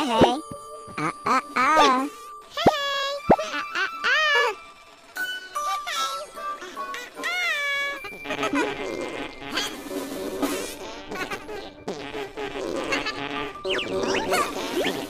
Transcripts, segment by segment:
Hey, hey. Uh, uh, uh. Hey, hey.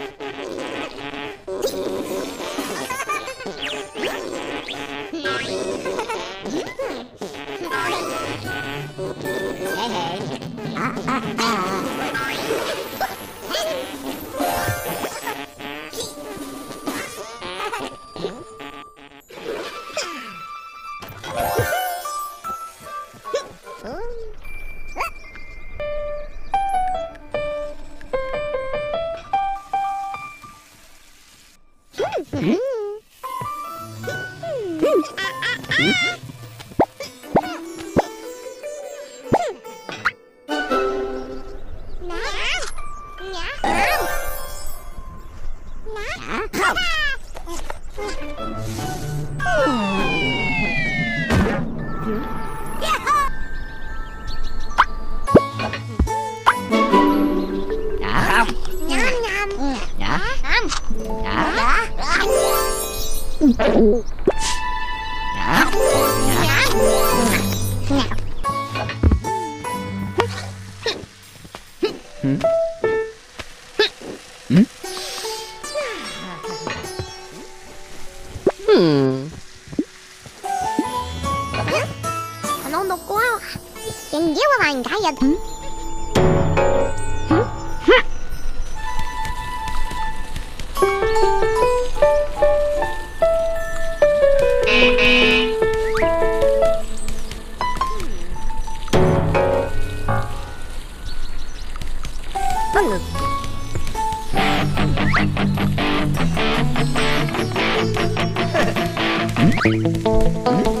Ah! 嗯。Mm-hmm.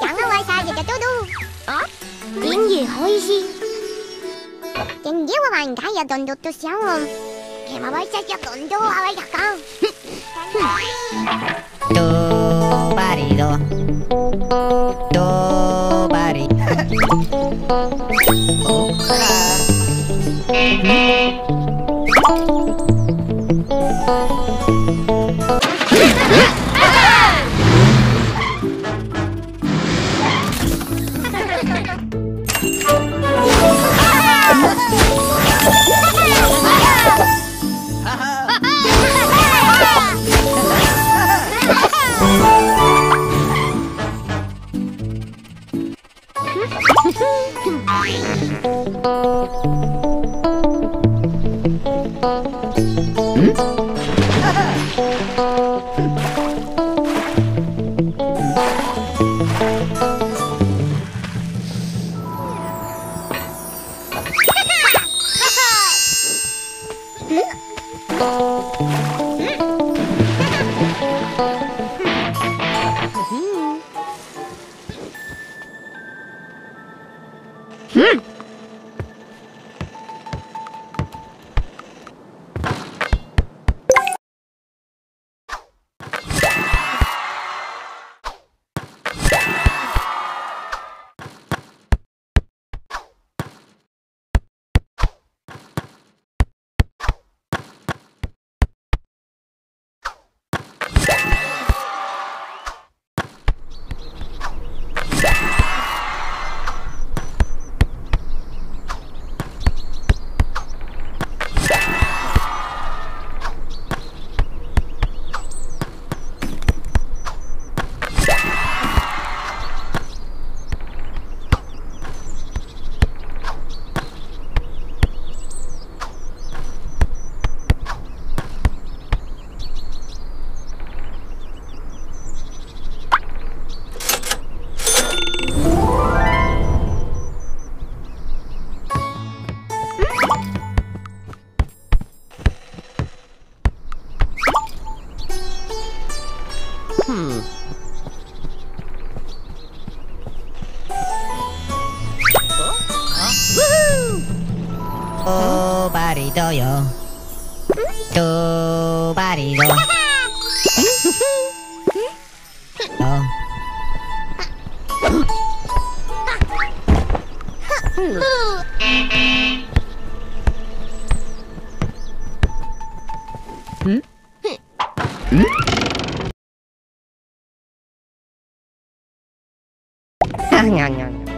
Jangan wifi gì cho tôi đâu Tiếng gì hỏi gì Chẳng dễ qua bàn cái giờ tuần được tôi xéo không Kìa mà wifi cho tuần đâu à bây giờ con とばりどとばり yo. 嗯？nie, nie, nie.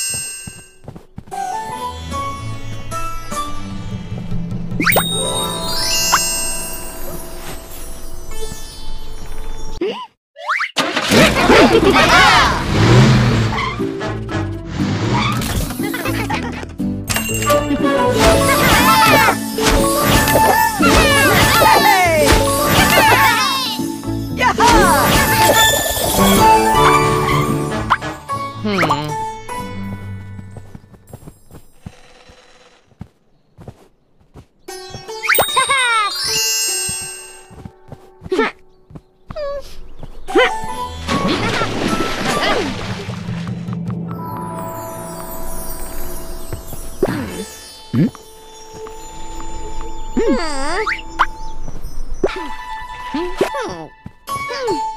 Hmm. Hmm. Hmm.